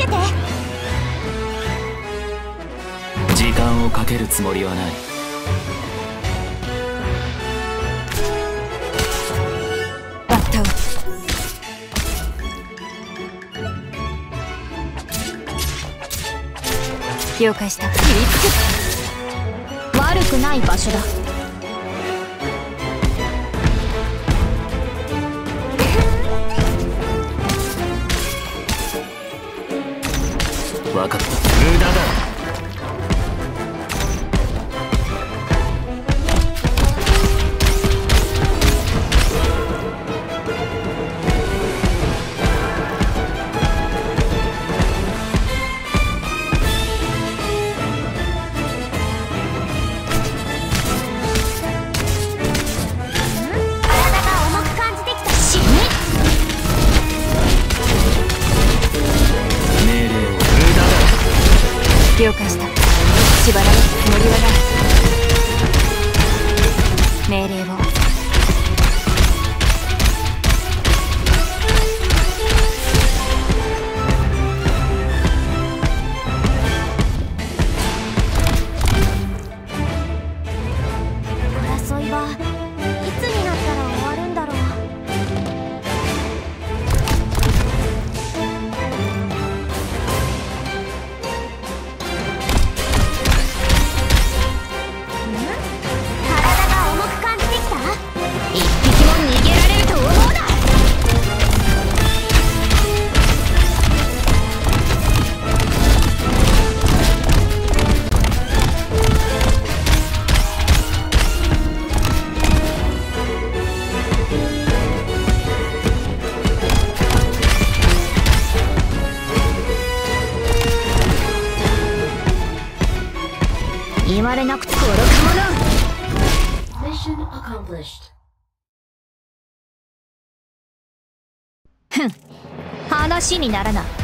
けて。時間をかけるつもりはない。バッタを了解した。切りつけ。悪くない場所だ。分かった。無駄だ。了解した。縛られるつもりはない。命令を。言われなくて愚か者。ミン話にならない。